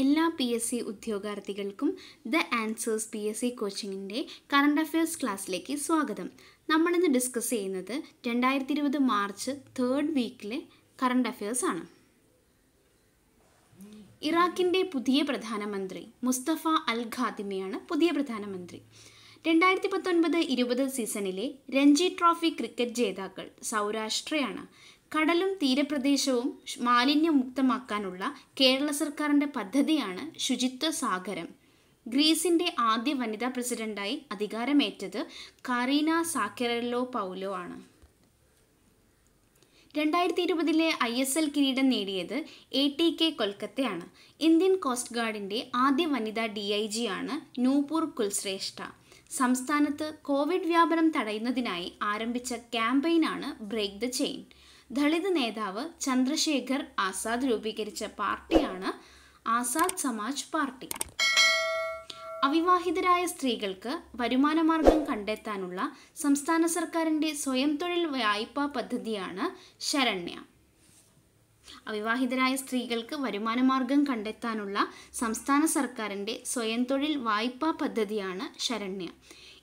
എല്ലാ P S C ഉദ്യോഗാർത്ഥികൾക്കും the answers P S C കോച്ചിങ്ങിന്റെ current affairs ക്ലാസ്സിലേക്ക് സ്വാഗതം. നമ്മളിന്ന് ഡിസ്കസ് ചെയ്യുന്നത് രണ്ടായിരത്തി ഇരുപത് മാർച്ച് തേർഡ് വീക്കിലെ കറണ്ട് അഫയേഴ്സ് ആണ്. ഇറാഖിന്റെ പുതിയ പ്രധാനമന്ത്രി മുസ്തഫ അൽ ഖാദിമിയാണ് പുതിയ പ്രധാനമന്ത്രി. രണ്ടായിരത്തി പത്തൊൻപത് ഇരുപത് സീസണിലെ രഞ്ജി ട്രോഫി ക്രിക്കറ്റ് ജേതാക്കൾ സൗരാഷ്ട്രയാണ്. കടലും തീരപ്രദേശവും മാലിന്യമുക്തമാക്കാനുള്ള കേരള സർക്കാരിന്റെ പദ്ധതിയാണ് ശുചിത്വ സാഗരം. ഗ്രീസിന്റെ ആദ്യ വനിതാ പ്രസിഡന്റായി അധികാരമേറ്റത് കാറീന സാക്കറല്ലോ പൗലോ ആണ്. രണ്ടായിരത്തി ഇരുപതിലെ ഐ എസ് എൽ കിരീടം നേടിയത് എ ടി കെ കൊൽക്കത്തയാണ്. ഇന്ത്യൻ കോസ്റ്റ് ഗാർഡിന്റെ ആദ്യ വനിതാ ഡി ഐ ജി ആണ് നൂപൂർ കുൽശ്രേഷ്ഠ. സംസ്ഥാനത്ത് കോവിഡ് വ്യാപനം തടയുന്നതിനായി ആരംഭിച്ച ക്യാമ്പയിനാണ് ബ്രേക്ക് ദ ചെയിൻ. ദളിത് നേതാവ് ചന്ദ്രശേഖർ ആസാദ് രൂപീകരിച്ച പാർട്ടിയാണ് ആസാദ് സമാജ് പാർട്ടി. അവിവാഹിതരായ സ്ത്രീകൾക്ക് വരുമാനമാർഗം കണ്ടെത്താനുള്ള സംസ്ഥാന സർക്കാരിന്റെ സ്വയം തൊഴിൽ വായ്പാ പദ്ധതിയാണ് ശരണ്യ. അവിവാഹിതരായ സ്ത്രീകൾക്ക് വരുമാനമാർഗം കണ്ടെത്താനുള്ള സംസ്ഥാന സർക്കാരിന്റെ സ്വയം തൊഴിൽ വായ്പാ പദ്ധതിയാണ് ശരണ്യ.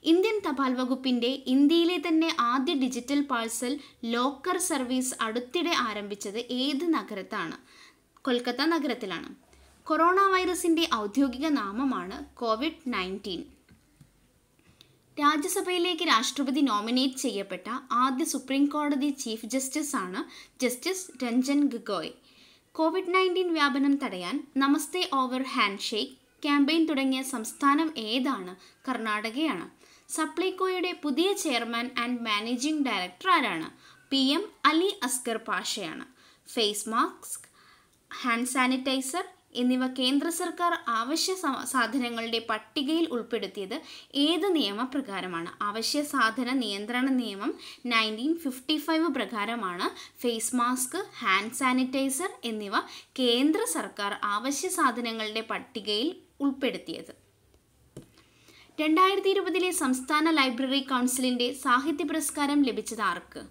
ഇന്ത്യൻ തപാൽ വകുപ്പിന്റെ ഇന്ത്യയിലെ തന്നെ ആദ്യ ഡിജിറ്റൽ പാഴ്സൽ ലോക്കർ സർവീസ് അടുത്തിടെ ആരംഭിച്ചത് ഏത് നഗരത്താണ്? കൊൽക്കത്ത നഗരത്തിലാണ്. കൊറോണ വൈറസിന്റെ ഔദ്യോഗിക നാമമാണ് കോവിഡ് നയന്റീൻ. രാജ്യസഭയിലേക്ക് രാഷ്ട്രപതി നോമിനേറ്റ് ചെയ്യപ്പെട്ട ആദ്യ സുപ്രീം കോടതി ചീഫ് ജസ്റ്റിസ് ആണ് justice Ranjan Gogoi. Covid nineteen വ്യാപനം തടയാൻ namaste over hand shake campaign തുടങ്ങിയ സംസ്ഥാനം ഏതാണ് കർണാടകയാണ്. സപ്ലൈകോയുടെ പുതിയ ചെയർമാൻ ആൻഡ് മാനേജിംഗ് ഡയറക്ടർ ആരാണ്? പി എം അലി അസ്കർ പാഷയാണ്. ഫേസ് മാസ്ക് ഹാൻഡ് സാനിറ്റൈസർ എന്നിവ കേന്ദ്ര സർക്കാർ അവശ്യ സാധനങ്ങളുടെ പട്ടികയിൽ ഉൾപ്പെടുത്തിയത് ഏത് നിയമപ്രകാരമാണ് അവശ്യ സാധന നിയന്ത്രണ നിയമം നയന്റീൻ ഫിഫ്റ്റി ഫൈവ് പ്രകാരമാണ്. ഫേസ് മാസ്ക് ഹാൻഡ് സാനിറ്റൈസർ എന്നിവ കേന്ദ്ര സർക്കാർ അവശ്യ സാധനങ്ങളുടെ പട്ടികയിൽ ഉൾപ്പെടുത്തിയത്. രണ്ടായിരത്തി ഇരുപതിലെ സംസ്ഥാന ലൈബ്രറി കൗൺസിലിന്റെ സാഹിത്യ പുരസ്കാരം ലഭിച്ചത് ആർക്ക്?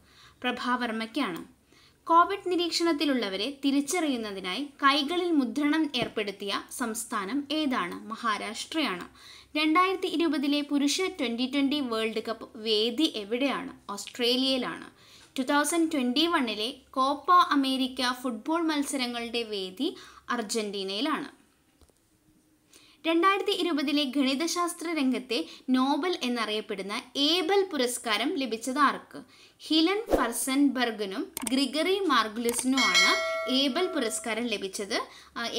പ്രഭാവർമ്മയ്ക്കാണ് കോവിഡ് നിരീക്ഷണത്തിലുള്ളവരെ തിരിച്ചറിയുന്നതിനായി കൈകളിൽ മുദ്രണം ഏർപ്പെടുത്തിയ സംസ്ഥാനം ഏതാണ്? മഹാരാഷ്ട്രയാണ്. രണ്ടായിരത്തി ഇരുപതിലെ പുരുഷ ട്വന്റി ട്വന്റി വേൾഡ് കപ്പ് വേദി എവിടെയാണ്? ഓസ്ട്രേലിയയിലാണ്. ടു തൗസൻഡ് ട്വന്റി വണ്ണിലെ കോപ്പ അമേരിക്ക ഫുട്ബോൾ മത്സരങ്ങളുടെ വേദി അർജന്റീനയിലാണ്. രണ്ടായിരത്തി ഇരുപതിലെ ഗണിതശാസ്ത്ര രംഗത്തെ നോബൽ എന്നറിയപ്പെടുന്ന ഏബൽ പുരസ്കാരം ലഭിച്ചത് ആർക്ക്? ഹിലൻ ഫർസൻബർഗിനും ഗ്രിഗറി മാർഗുലിസിനുമാണ് ഏബൽ പുരസ്കാരം ലഭിച്ചത്.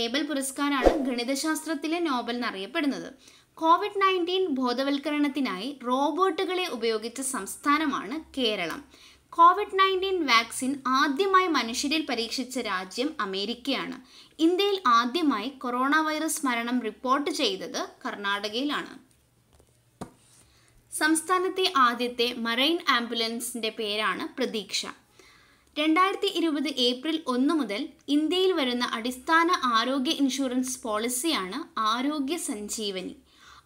ഏബൽ പുരസ്കാരമാണ് ഗണിതശാസ്ത്രത്തിലെ നോബൽ എന്നറിയപ്പെടുന്നത്. കോവിഡ് നയന്റീൻ ബോധവൽക്കരണത്തിനായി റോബോട്ടുകളെ ഉപയോഗിച്ച സംസ്ഥാനമാണ് കേരളം. കോവിഡ് നയന്റീൻ വാക്സിൻ ആദ്യമായി മനുഷ്യരിൽ പരീക്ഷിച്ച രാജ്യം അമേരിക്കയാണ്. ഇന്ത്യയിൽ ആദ്യമായി കൊറോണ വൈറസ് മരണം റിപ്പോർട്ട് ചെയ്തത് കർണാടകയിലാണ്. സംസ്ഥാനത്തെ ആദ്യത്തെ മറൈൻ ആംബുലൻസിന്റെ പേരാണ് പ്രതീക്ഷ. രണ്ടായിരത്തി ഇരുപത് ഏപ്രിൽ ഒന്ന് മുതൽ ഇന്ത്യയിൽ വരുന്ന അടിസ്ഥാന ആരോഗ്യ ഇൻഷുറൻസ് പോളിസിയാണ് ആരോഗ്യ സഞ്ജീവനി.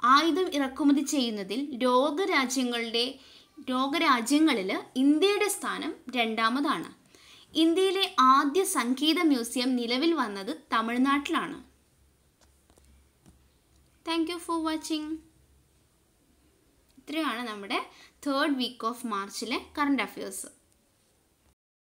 ആയുധം ഇറക്കുമതി ചെയ്യുന്നതിൽ രോഗരാജ്യങ്ങളുടെ ലോകരാജ്യങ്ങളിൽ ഇന്ത്യയുടെ സ്ഥാനം രണ്ടാമതാണ്. ഇന്ത്യയിലെ ആദ്യ സംഗീത മ്യൂസിയം നിലവിൽ വന്നത് തമിഴ്നാട്ടിലാണ്. താങ്ക് യു ഫോർ വാച്ചിങ് ഇത്രയാണ് നമ്മുടെ തേർഡ് വീക്ക് ഓഫ് മാർച്ചിലെ കറണ്ട് അഫയേഴ്സ്